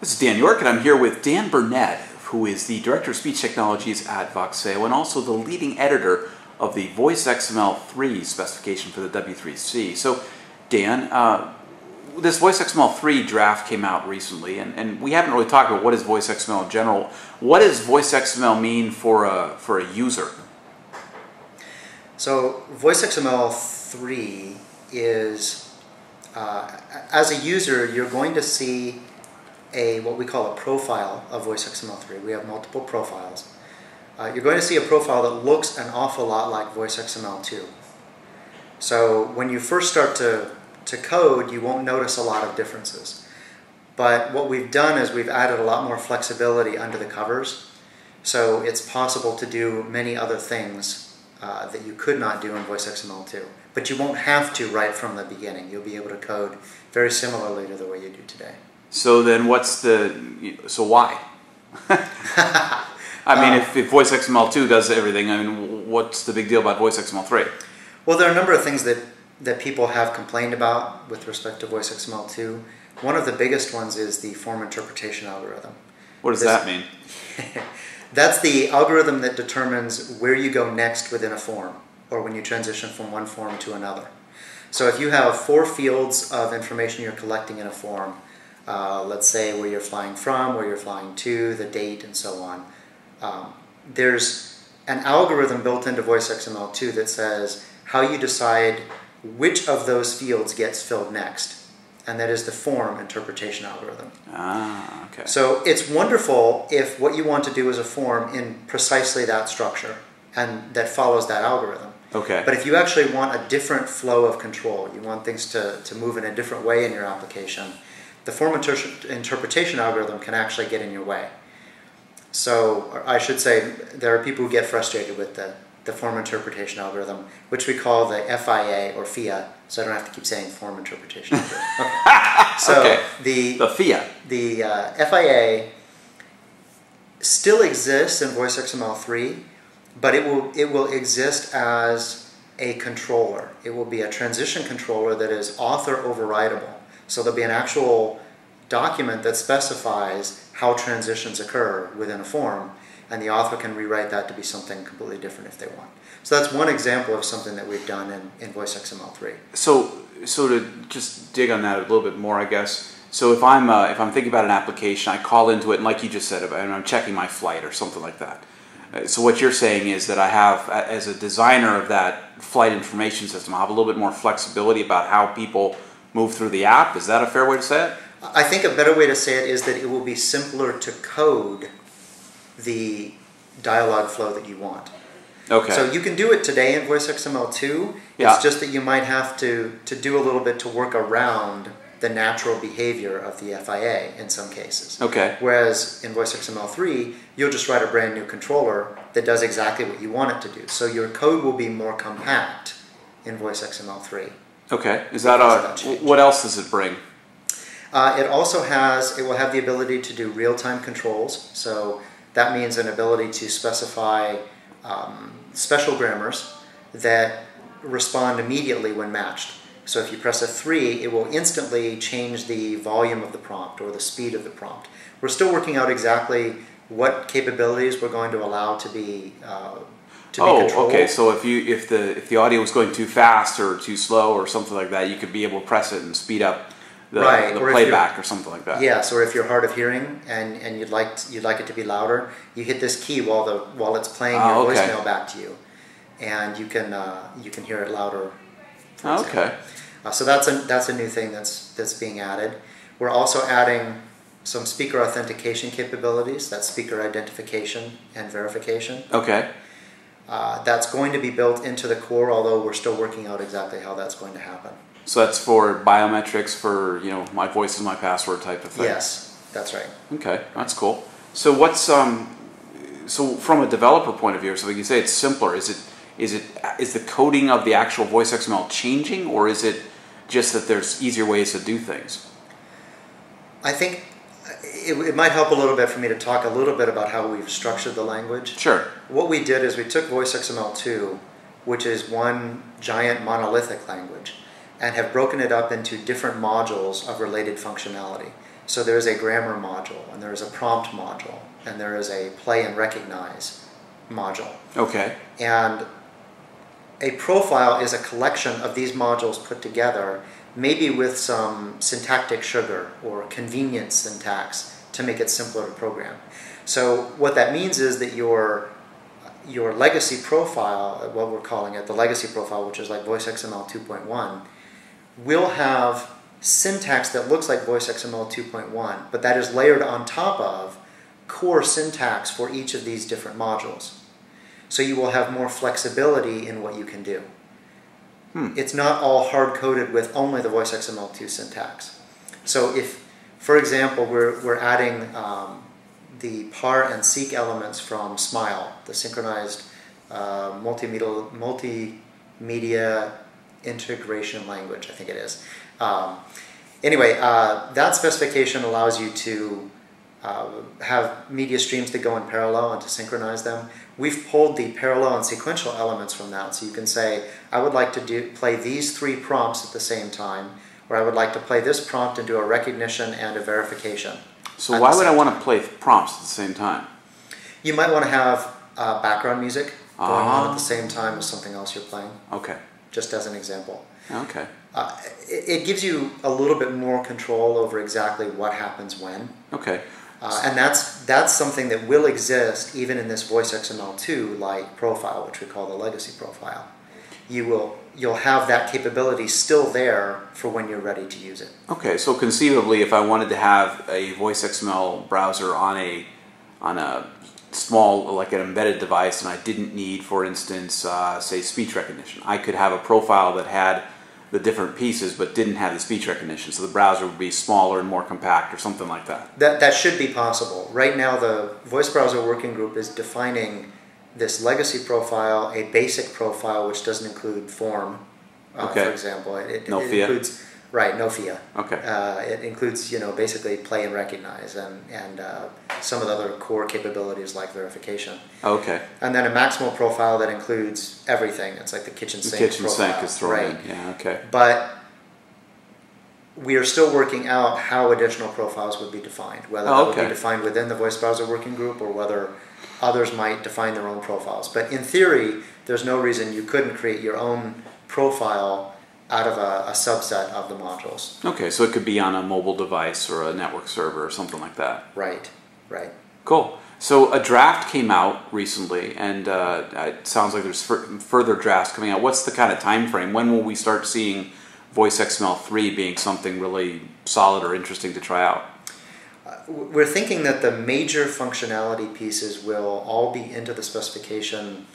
This is Dan York, and I'm here with Dan Burnett, who is the Director of Speech Technologies at Voxeo and also the leading editor of the Voice XML 3 specification for the W3C. So, Dan, uh, this Voice XML 3 draft came out recently, and, and we haven't really talked about what is Voice XML in general. What does Voice XML mean for a, for a user? So, Voice XML 3 is, uh, as a user, you're going to see a what we call a profile of Voice XML3. We have multiple profiles. Uh, you're going to see a profile that looks an awful lot like Voice XML2. So when you first start to, to code, you won't notice a lot of differences. But what we've done is we've added a lot more flexibility under the covers. So it's possible to do many other things uh, that you could not do in Voice XML2. But you won't have to right from the beginning. You'll be able to code very similarly to the way you do today. So then, what's the so why? I mean, uh, if, if Voice XML2 does everything, I mean, what's the big deal about Voice XML3? Well, there are a number of things that, that people have complained about with respect to Voice XML2. One of the biggest ones is the form interpretation algorithm. What does this, that mean? that's the algorithm that determines where you go next within a form or when you transition from one form to another. So if you have four fields of information you're collecting in a form, uh, let's say where you're flying from, where you're flying to, the date, and so on. Um, there's an algorithm built into Voice XML2 that says how you decide which of those fields gets filled next. And that is the form interpretation algorithm. Ah, okay. So it's wonderful if what you want to do is a form in precisely that structure and that follows that algorithm. Okay. But if you actually want a different flow of control, you want things to, to move in a different way in your application, the form inter interpretation algorithm can actually get in your way. So I should say there are people who get frustrated with the, the form interpretation algorithm, which we call the FIA or FIA, so I don't have to keep saying form interpretation. okay. So okay. the the FIA, the uh, FIA still exists in Voice XML 3, but it will it will exist as a controller. It will be a transition controller that is author overridable. So there'll be an actual document that specifies how transitions occur within a form, and the author can rewrite that to be something completely different if they want. So that's one example of something that we've done in, in Voice XML3. So, so to just dig on that a little bit more, I guess. So if I'm uh, if I'm thinking about an application, I call into it, and like you just said, and I'm checking my flight or something like that. So what you're saying is that I have, as a designer of that flight information system, I have a little bit more flexibility about how people move through the app. Is that a fair way to say it? I think a better way to say it is that it will be simpler to code the dialogue flow that you want. Okay. So you can do it today in Voice XML 2. Yeah. It's just that you might have to, to do a little bit to work around the natural behavior of the FIA in some cases. Okay. Whereas in Voice XML 3, you'll just write a brand new controller that does exactly what you want it to do. So your code will be more compact in Voice XML 3. Okay. Is that a what else does it bring? Uh, it also has it will have the ability to do real time controls. So that means an ability to specify um, special grammars that respond immediately when matched. So if you press a 3, it will instantly change the volume of the prompt or the speed of the prompt. We're still working out exactly what capabilities we're going to allow to be uh, to oh, be controlled. okay. So if you if the if the audio was going too fast or too slow or something like that, you could be able to press it and speed up the, right. the or playback or something like that. Yes, or if you're hard of hearing and, and you'd like to, you'd like it to be louder, you hit this key while the while it's playing Oh, your okay. voicemail back to you, and you can uh, you can hear it louder. Oh, okay. Uh, so that's a that's a new thing that's that's being added. We're also adding some speaker authentication capabilities. That's speaker identification and verification. Okay. Uh, that's going to be built into the core, although we're still working out exactly how that's going to happen. So that's for biometrics for, you know, my voice is my password type of thing. Yes, that's right. Okay, that's cool. So what's um so from a developer point of view, so you say it's simpler, is it is it is the coding of the actual voice XML changing or is it just that there's easier ways to do things? I think it, it might help a little bit for me to talk a little bit about how we've structured the language. Sure. What we did is we took Voice XML2, which is one giant monolithic language, and have broken it up into different modules of related functionality. So there is a grammar module, and there is a prompt module, and there is a play and recognize module. Okay. And a profile is a collection of these modules put together, maybe with some syntactic sugar or convenience syntax to make it simpler to program. So what that means is that your your legacy profile, what we're calling it, the legacy profile, which is like VoiceXML 2.1, will have syntax that looks like VoiceXML 2.1, but that is layered on top of core syntax for each of these different modules. So you will have more flexibility in what you can do. Hmm. It's not all hard coded with only the VoiceXML2 syntax. So if, for example, we're, we're adding um, the par and seq elements from SMIL, the synchronized uh, multimedia, multimedia integration language, I think it is. Um, anyway, uh, that specification allows you to uh, have media streams that go in parallel and to synchronize them. We've pulled the parallel and sequential elements from that, so you can say, I would like to do, play these three prompts at the same time, or I would like to play this prompt and do a recognition and a verification. So why would I want to play prompts at the same time? You might want to have uh, background music going on Ah. at the same time as something else you're playing, Okay. just as an example. Okay. Uh, it, it gives you a little bit more control over exactly what happens when. Okay. Uh, and that's that's something that will exist even in this voice XML2 like profile, which we call the legacy profile. You will you'll have that capability still there for when you're ready to use it. Okay. So conceivably, if I wanted to have a voice XML browser on a on a small like an embedded device, and I didn't need, for instance, uh, say speech recognition, I could have a profile that had the different pieces but didn't have the speech recognition. So the browser would be smaller and more compact, or something like that. That that should be possible. Right now, the voice browser working group is defining this legacy profile, a basic profile which doesn't include form, uh, Okay. for example. It, it, No it includes right, no FIA. Okay. Uh, it includes, you know, basically play and recognize and, and uh, some of the other core capabilities like verification. Okay. And then a maximal profile that includes everything. It's like the kitchen sink The kitchen profile, sink is thrown right? in. Yeah. Okay. But we are still working out how additional profiles would be defined, whether Oh, that would be defined within the voice browser working group or whether others might define their own profiles. But in theory, there's no reason you couldn't create your own profile out of a, a subset of the modules. Okay. So it could be on a mobile device or a network server or something like that. Right, right. Cool. So a draft came out recently, and uh, it sounds like there's fur- further drafts coming out. What's the kind of time frame? When will we start seeing Voice XML three being something really solid or interesting to try out? Uh, We're thinking that the major functionality pieces will all be into the specification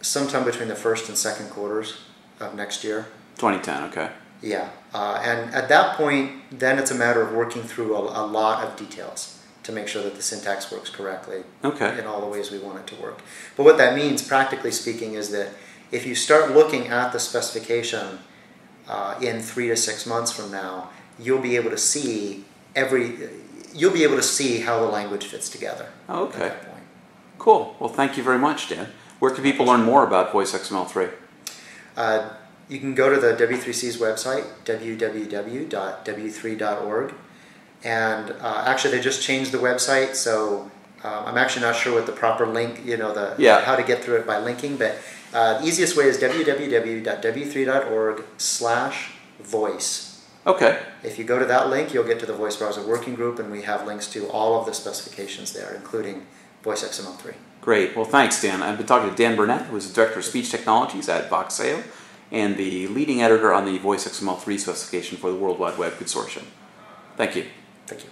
sometime between the first and second quarters of next year. 2010. Okay. Yeah, uh, and at that point, then it's a matter of working through a, a lot of details to make sure that the syntax works correctly Okay. in all the ways we want it to work. But what that means, practically speaking, is that if you start looking at the specification uh, in three to six months from now, you'll be able to see every. You'll be able to see how the language fits together. Oh, okay. Cool. Well, thank you very much, Dan. Where can people learn more about Voice XML three? Uh, you can go to the W3C's website, www.w3.org. And uh, actually, they just changed the website, so um, I'm actually not sure what the proper link, you know, the Yeah. how to get through it by linking. But uh, the easiest way is www.w3.org slash voice. Okay. If you go to that link, you'll get to the Voice Browser Working Group, and we have links to all of the specifications there, including Voice XML3. Great. Well, thanks, Dan. I've been talking to Dan Burnett, who is the Director of Speech Technologies at Voxeo and the leading editor on the Voice XML3 specification for the World Wide Web Consortium. Thank you. Thank you.